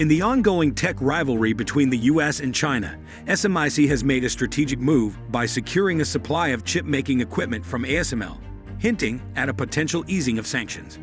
In the ongoing tech rivalry between the US and China, SMIC has made a strategic move by securing a supply of chip-making equipment from ASML, hinting at a potential easing of sanctions.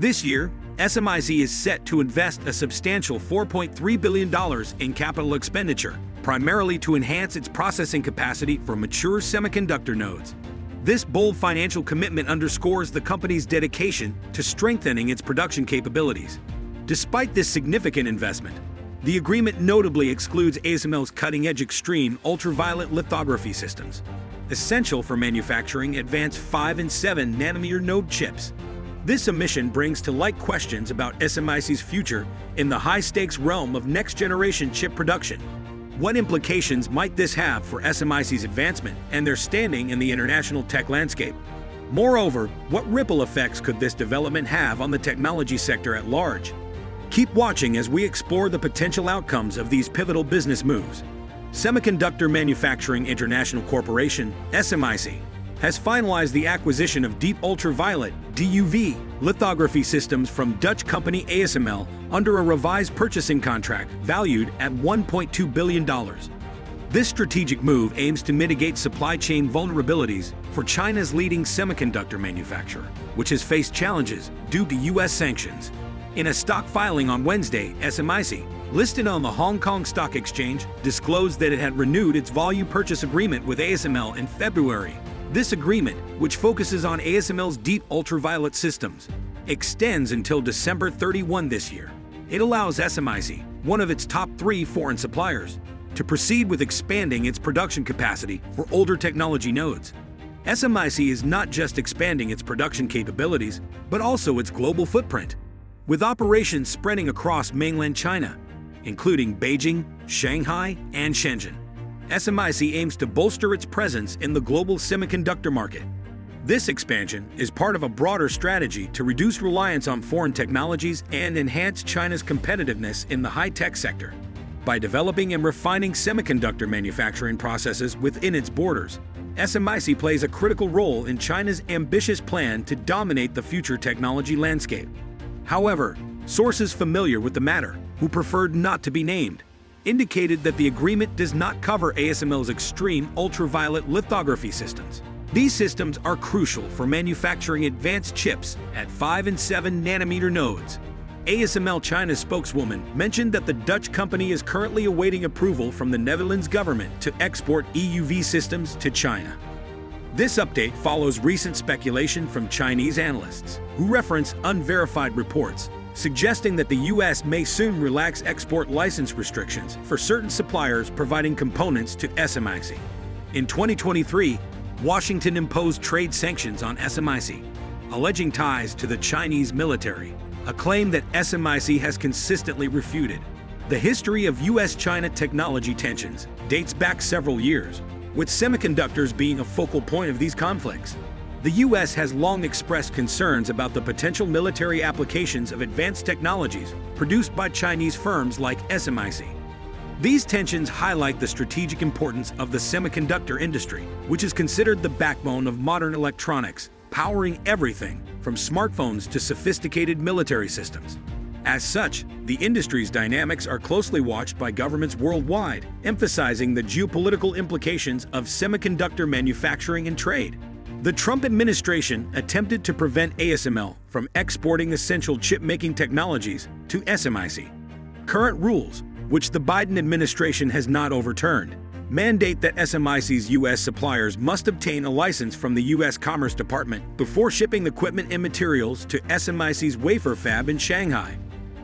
This year, SMIC is set to invest a substantial $4.3 billion in capital expenditure, primarily to enhance its processing capacity for mature semiconductor nodes. This bold financial commitment underscores the company's dedication to strengthening its production capabilities. Despite this significant investment, the agreement notably excludes ASML's cutting-edge extreme ultraviolet lithography systems, essential for manufacturing advanced 5 and 7 nanometer node chips. This omission brings to light questions about SMIC's future in the high-stakes realm of next-generation chip production. What implications might this have for SMIC's advancement and their standing in the international tech landscape? Moreover, what ripple effects could this development have on the technology sector at large? Keep watching as we explore the potential outcomes of these pivotal business moves. Semiconductor Manufacturing International Corporation, SMIC, has finalized the acquisition of deep ultraviolet DUV lithography systems from Dutch company ASML under a revised purchasing contract valued at $1.2 billion. This strategic move aims to mitigate supply chain vulnerabilities for China's leading semiconductor manufacturer, which has faced challenges due to U.S. sanctions. In a stock filing on Wednesday, SMIC, listed on the Hong Kong Stock Exchange, disclosed that it had renewed its volume purchase agreement with ASML in February this agreement, which focuses on ASML's deep ultraviolet systems, extends until December 31 this year. It allows SMIC, one of its top three foreign suppliers, to proceed with expanding its production capacity for older technology nodes. SMIC is not just expanding its production capabilities, but also its global footprint, with operations spreading across mainland China, including Beijing, Shanghai, and Shenzhen. SMIC aims to bolster its presence in the global semiconductor market. This expansion is part of a broader strategy to reduce reliance on foreign technologies and enhance China's competitiveness in the high-tech sector. By developing and refining semiconductor manufacturing processes within its borders, SMIC plays a critical role in China's ambitious plan to dominate the future technology landscape. However, sources familiar with the matter, who preferred not to be named, indicated that the agreement does not cover ASML's extreme ultraviolet lithography systems. These systems are crucial for manufacturing advanced chips at 5 and 7 nanometer nodes. ASML China's spokeswoman mentioned that the Dutch company is currently awaiting approval from the Netherlands government to export EUV systems to China. This update follows recent speculation from Chinese analysts, who reference unverified reports suggesting that the U.S. may soon relax export license restrictions for certain suppliers providing components to SMIC. In 2023, Washington imposed trade sanctions on SMIC, alleging ties to the Chinese military, a claim that SMIC has consistently refuted. The history of U.S.-China technology tensions dates back several years, with semiconductors being a focal point of these conflicts. The U.S. has long expressed concerns about the potential military applications of advanced technologies produced by Chinese firms like SMIC. These tensions highlight the strategic importance of the semiconductor industry, which is considered the backbone of modern electronics, powering everything from smartphones to sophisticated military systems. As such, the industry's dynamics are closely watched by governments worldwide, emphasizing the geopolitical implications of semiconductor manufacturing and trade. The Trump administration attempted to prevent ASML from exporting essential chip-making technologies to SMIC. Current rules, which the Biden administration has not overturned, mandate that SMIC's U.S. suppliers must obtain a license from the U.S. Commerce Department before shipping equipment and materials to SMIC's wafer fab in Shanghai.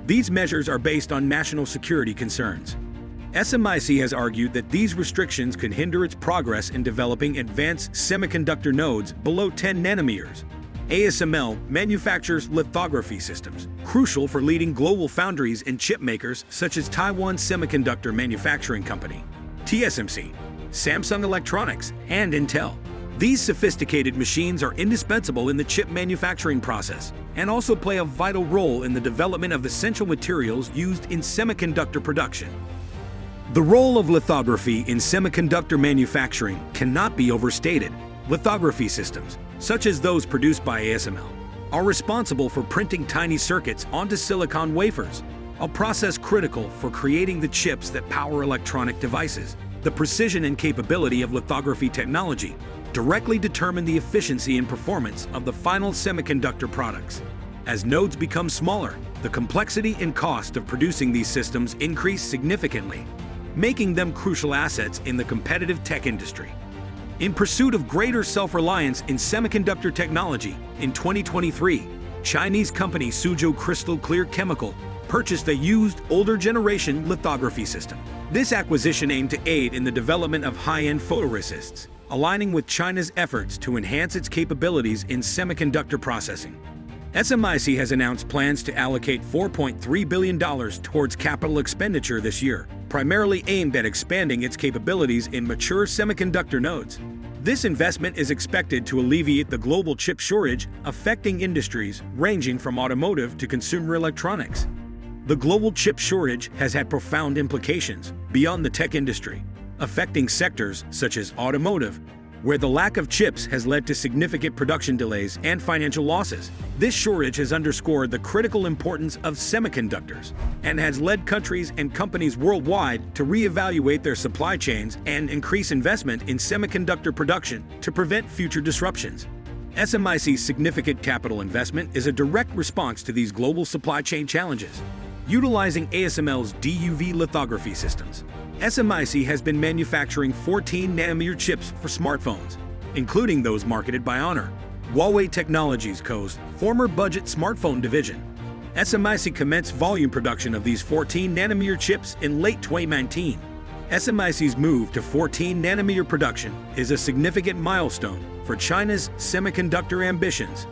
These measures are based on national security concerns. SMIC has argued that these restrictions could hinder its progress in developing advanced semiconductor nodes below 10 nanometers. ASML manufactures lithography systems, crucial for leading global foundries and chip makers such as Taiwan Semiconductor Manufacturing Company, TSMC, Samsung Electronics, and Intel. These sophisticated machines are indispensable in the chip manufacturing process and also play a vital role in the development of essential materials used in semiconductor production. The role of lithography in semiconductor manufacturing cannot be overstated. Lithography systems, such as those produced by ASML, are responsible for printing tiny circuits onto silicon wafers. a process critical for creating the chips that power electronic devices. The precision and capability of lithography technology directly determine the efficiency and performance of the final semiconductor products. As nodes become smaller, the complexity and cost of producing these systems increase significantly, making them crucial assets in the competitive tech industry. In pursuit of greater self-reliance in semiconductor technology, in 2023, Chinese company Suzhou Crystal Clear Chemical purchased a used, older generation lithography system. This acquisition aimed to aid in the development of high-end photoresists, aligning with China's efforts to enhance its capabilities in semiconductor processing. SMIC has announced plans to allocate $4.3 billion towards capital expenditure this year, primarily aimed at expanding its capabilities in mature semiconductor nodes. This investment is expected to alleviate the global chip shortage affecting industries ranging from automotive to consumer electronics. The global chip shortage has had profound implications beyond the tech industry, affecting sectors such as automotive, where the lack of chips has led to significant production delays and financial losses. This shortage has underscored the critical importance of semiconductors and has led countries and companies worldwide to reevaluate their supply chains and increase investment in semiconductor production to prevent future disruptions. SMIC's significant capital investment is a direct response to these global supply chain challenges. Utilizing ASML's DUV lithography systems, SMIC has been manufacturing 14-nanometer chips for smartphones, including those marketed by Honor, Huawei Technologies Co.'s former budget smartphone division. SMIC commenced volume production of these 14-nanometer chips in late 2019. SMIC's move to 14-nanometer production is a significant milestone for China's semiconductor ambitions.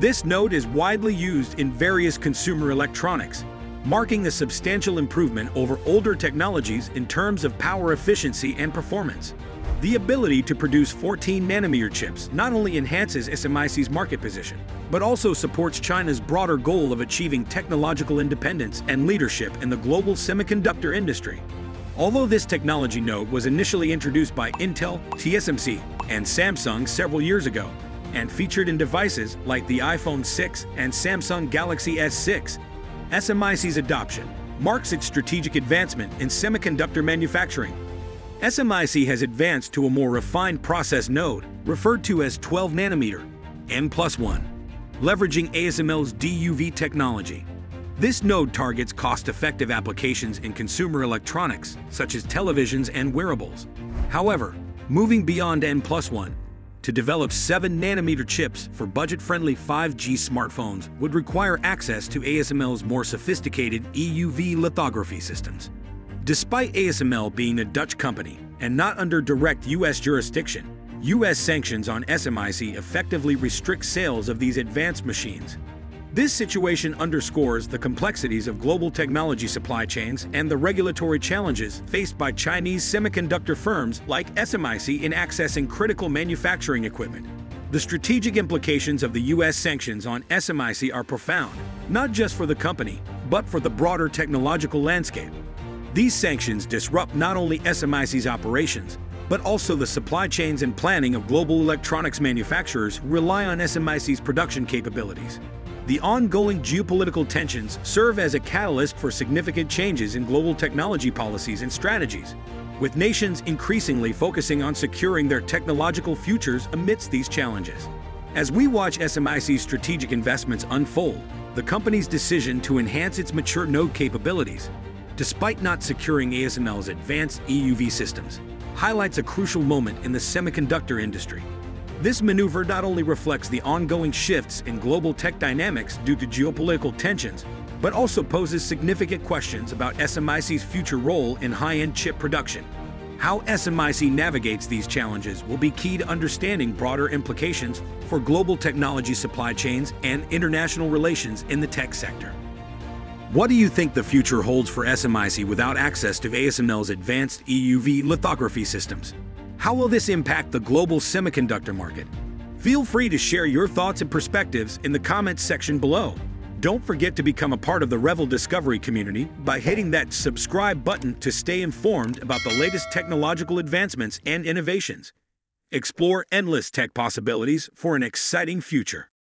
This node is widely used in various consumer electronics, marking a substantial improvement over older technologies in terms of power efficiency and performance. The ability to produce 14-nanometer chips not only enhances SMIC's market position, but also supports China's broader goal of achieving technological independence and leadership in the global semiconductor industry. Although this technology node was initially introduced by Intel, TSMC, and Samsung several years ago, and featured in devices like the iPhone 6 and Samsung Galaxy S6, SMIC's adoption marks its strategic advancement in semiconductor manufacturing. SMIC has advanced to a more refined process node, referred to as 12 nanometer, N plus 1, leveraging ASML's DUV technology. This node targets cost-effective applications in consumer electronics, such as televisions and wearables. However, moving beyond N plus 1, to develop 7-nanometer chips for budget-friendly 5G smartphones would require access to ASML's more sophisticated EUV lithography systems. Despite ASML being a Dutch company and not under direct U.S. jurisdiction, U.S. sanctions on SMIC effectively restrict sales of these advanced machines. This situation underscores the complexities of global technology supply chains and the regulatory challenges faced by Chinese semiconductor firms like SMIC in accessing critical manufacturing equipment. The strategic implications of the U.S. sanctions on SMIC are profound, not just for the company, but for the broader technological landscape. These sanctions disrupt not only SMIC's operations, but also the supply chains and planning of global electronics manufacturers rely on SMIC's production capabilities. The ongoing geopolitical tensions serve as a catalyst for significant changes in global technology policies and strategies, with nations increasingly focusing on securing their technological futures amidst these challenges. As we watch SMIC's strategic investments unfold, the company's decision to enhance its mature node capabilities, despite not securing ASML's advanced EUV systems, highlights a crucial moment in the semiconductor industry. This maneuver not only reflects the ongoing shifts in global tech dynamics due to geopolitical tensions, but also poses significant questions about SMIC's future role in high-end chip production. How SMIC navigates these challenges will be key to understanding broader implications for global technology supply chains and international relations in the tech sector. What do you think the future holds for SMIC without access to ASML's advanced EUV lithography systems? How will this impact the global semiconductor market? Feel free to share your thoughts and perspectives in the comments section below. Don't forget to become a part of the Revel Discovery community by hitting that subscribe button to stay informed about the latest technological advancements and innovations. Explore endless tech possibilities for an exciting future.